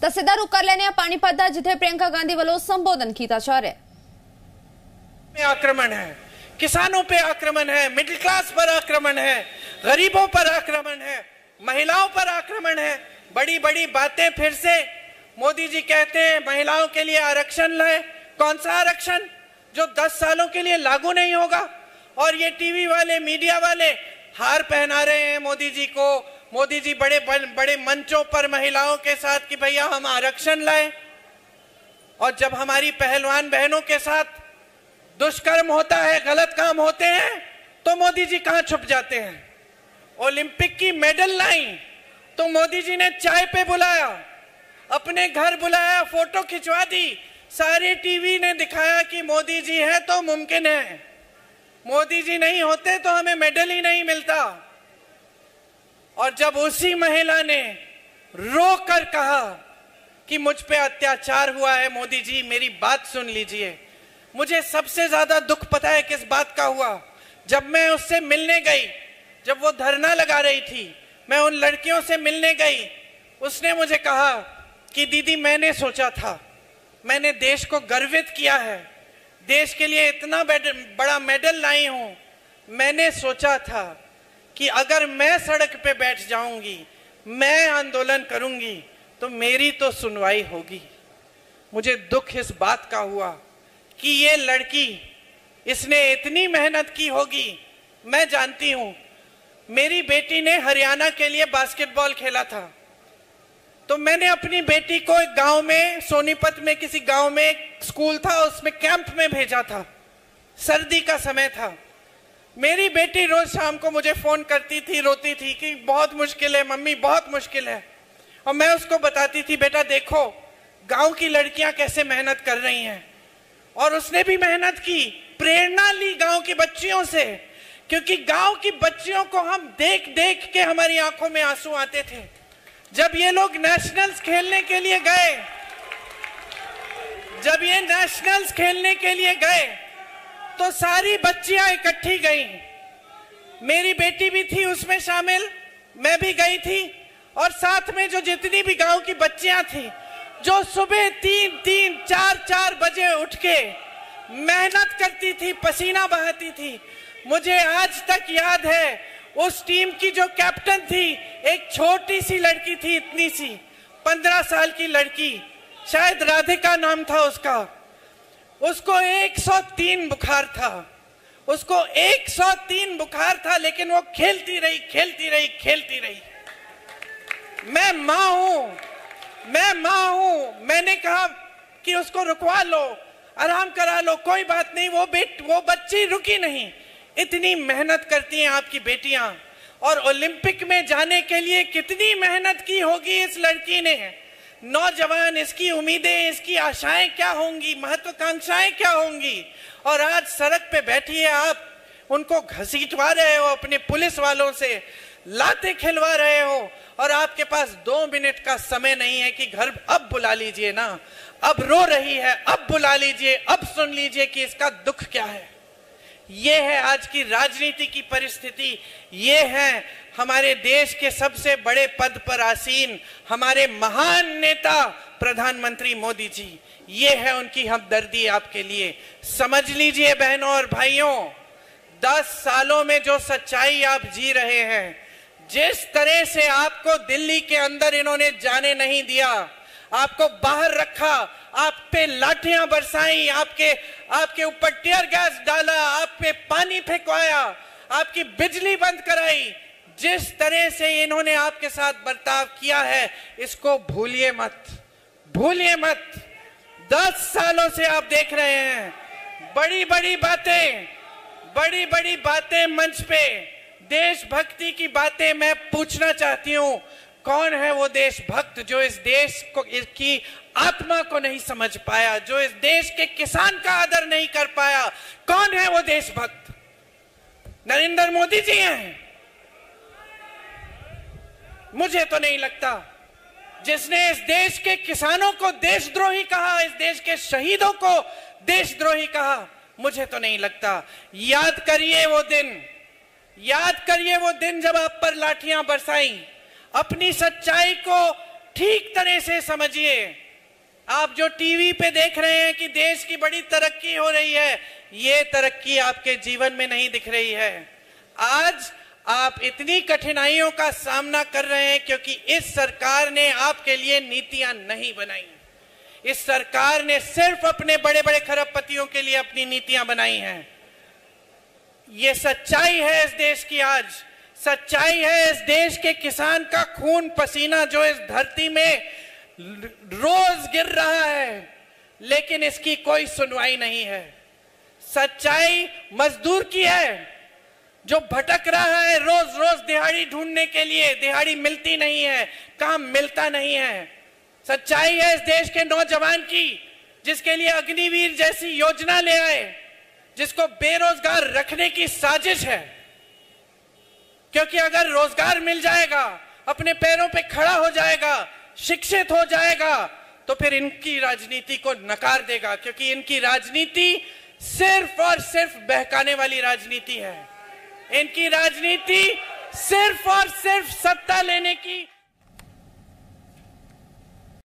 ਤਾਂ ਸਿੱਧਾ ਰੁਕ ਕਰ ਲੈਨੇ ਆ ਪਾਣੀਪਤ ਦਾ ਜਿੱਥੇ ਪ੍ਰਿयंका ਗਾਂਧੀ ਵੱਲੋਂ ਸੰਬੋਧਨ ਕੀਤਾ ਜਾ ਰਿਹਾ है, किसानों पे आक्रमण है, मिडिल क्लास पर आक्रमण है, गरीबों पर आक्रमण है, महिलाओं पर आक्रमण है। बड़ी बड़ी बातें फिर से मोदी जी कहते हैं, महिलाओं के लिए आरक्षण लाए। कौन सा आरक्षण? जो 10 सालों के लिए लागू नहीं होगा। और ये टीवी वाले, मीडिया वाले हार पहना रहे हैं मोदी जी को। मोदी जी बड़े बड़े मंचों पर महिलाओं के साथ कि भैया हम आरक्षण लाए। और जब हमारी पहलवान बहनों के साथ दुष्कर्म होता है, गलत काम होते हैं तो मोदी जी कहाँ छुप जाते हैं? ओलंपिक की मेडल लाई तो मोदी जी ने चाय पे बुलाया, अपने घर बुलाया, फ़ोटो खिंचवा दी, सारी टीवी ने दिखाया कि मोदी जी है तो मुमकिन है। मोदी जी नहीं होते तो हमें मेडल ही नहीं मिलता। और जब उसी महिला ने रो कर कहा कि मुझ पे अत्याचार हुआ है, मोदी जी, मेरी बात सुन लीजिए। मुझे सबसे ज़्यादा दुख पता है किस बात का हुआ। जब मैं उससे मिलने गई, जब वो धरना लगा रही थी, मैं उन लड़कियों से मिलने गई, उसने मुझे कहा कि दीदी, मैंने सोचा था, मैंने देश को गर्वित किया है, देश के लिए इतना बड़ा मेडल लाई हूँ, मैंने सोचा था कि अगर मैं सड़क पे बैठ जाऊँगी, मैं आंदोलन करूँगी तो मेरी तो सुनवाई होगी। मुझे दुख इस बात का हुआ कि ये लड़की, इसने इतनी मेहनत की होगी। मैं जानती हूँ, मेरी बेटी ने हरियाणा के लिए बास्केटबॉल खेला था। तो मैंने अपनी बेटी को एक गाँव में, सोनीपत में, किसी गाँव में एक स्कूल था, उसमें कैंप में भेजा था। सर्दी का समय था। मेरी बेटी रोज शाम को मुझे फ़ोन करती थी, रोती थी कि बहुत मुश्किल है, मम्मी, बहुत मुश्किल है। और मैं उसको बताती थी, बेटा, देखो, गाँव की लड़कियाँ कैसे मेहनत कर रही हैं। और उसने भी मेहनत की, प्रेरणा ली गाँव की बच्चियों से, क्योंकि गाँव की बच्चियों को हम देख देख के हमारी आँखों में आँसू आते थे। जब ये लोग नेशनल्स खेलने के लिए गए, जब ये नेशनल्स खेलने के लिए गए तो सारी बच्चियाँ इकट्ठी गई। मेरी बेटी भी थी, उसमें शामिल। मैं भी गई थी। और साथ में जो जितनी भी गाँव की बच्चियाँ थी, जो सुबह तीन तीन, चार चार बजे उठ के मेहनत करती थी, पसीना बहाती थी, मुझे आज तक याद है, उस टीम की जो कैप्टन थी, एक छोटी सी लड़की थी, इतनी सी, पंद्रह साल की लड़की, शायद राधिका नाम था उसका। उसको 103 बुखार था। उसको 103 बुखार था, लेकिन वो खेलती रही खेलती रही खेलती रही। मैं माँ हूँ, मैं माँ हूँ। मैंने कहा कि उसको रुकवा लो, आराम करा लो, कोई बात नहीं, वो बेट, वो बच्ची रुकी नहीं। इतनी मेहनत करती हैं आपकी बेटियाँ। और ओलंपिक में जाने के लिए कितनी मेहनत की होगी इस लड़की ने? नौजवान, इसकी उम्मीदें, इसकी आशाएँ क्या होंगी? महत्वाकांक्षाएँ क्या होंगी? और आज सड़क पे बैठी है आप। उनको घसीटवा रहे हो, अपने पुलिस वालों से लाते खिलवा रहे हो। और आपके पास दो मिनट का समय नहीं है कि घर अब बुला लीजिए ना। अब रो रही है, अब बुला लीजिए, अब सुन लीजिए कि इसका दुख क्या है। ये है आज की राजनीति की परिस्थिति, ये है हमारे देश के सबसे बड़े पद पर आसीन हमारे महान नेता प्रधानमंत्री मोदी जी, ये है उनकी हमदर्दी आपके लिए। समझ लीजिए बहनों और भाइयों, दस सालों में जो सच्चाई आप जी रहे हैं, जिस तरह से आपको दिल्ली के अंदर इन्होंने जाने नहीं दिया, आपको बाहर रखा, आप पे लाठियाँ बरसाई, आपके आपके ऊपर टीयर गैस डाला, आप पे पानी फेंकवाया, आपकी बिजली बंद कराई जिस तरह से इन्होंने आपके साथ बर्ताव किया है, इसको भूलिए मत। भूलिए मत। दस सालों से आप देख रहे हैं। बड़ी बड़ी बातें बड़ी बड़ी बातें मंच पे। देशभक्ति की बातें मैं पूछना चाहती हूँ। कौन है वो देशभक्त जो इस देश को इसकी आत्मा को नहीं समझ पाया, जो इस देश के किसान का आदर नहीं कर पाया? कौन है वो देशभक्त? नरेंद्र मोदी जी हैं। मुझे तो नहीं लगता। जिसने इस देश के किसानों को देशद्रोही कहा, इस देश के शहीदों को देशद्रोही कहा, मुझे तो नहीं लगता। याद करिए वो दिन। याद करिए वो दिन जब आप पर लाठियाँ बरसाई। अपनी सच्चाई को ठीक तरह से समझिए। आप जो टीवी पे देख रहे हैं कि देश की बड़ी तरक्की हो रही है, ये तरक्की आपके जीवन में नहीं दिख रही है। आज आप इतनी कठिनाइयों का सामना कर रहे हैं क्योंकि इस सरकार ने आपके लिए नीतियाँ नहीं बनाई। इस सरकार ने सिर्फ़ अपने बड़े बड़े खरबपतियों के लिए अपनी नीतियाँ बनाई हैं। ये सच्चाई है इस देश की आज। सच्चाई है इस देश के किसान का खून पसीना जो इस धरती में रोज गिर रहा है, लेकिन इसकी कोई सुनवाई नहीं है। सच्चाई मजदूर की है। जो भटक रहा है रोज रोज दिहाड़ी ढूँढने के लिए, दिहाड़ी मिलती नहीं है, काम मिलता नहीं है। सच्चाई है इस देश के नौजवान की, जिसके लिए अग्निवीर जैसी योजना ले आए, जिसको बेरोजगार रखने की साजिश है। क्योंकि अगर रोज़गार मिल जाएगा, अपने पैरों पे खड़ा हो जाएगा, शिक्षित हो जाएगा तो फिर इनकी राजनीति को नकार देगा, क्योंकि इनकी राजनीति सिर्फ़ और सिर्फ़ बहकाने वाली राजनीति है। इनकी राजनीति सिर्फ़ और सिर्फ़ सत्ता लेने की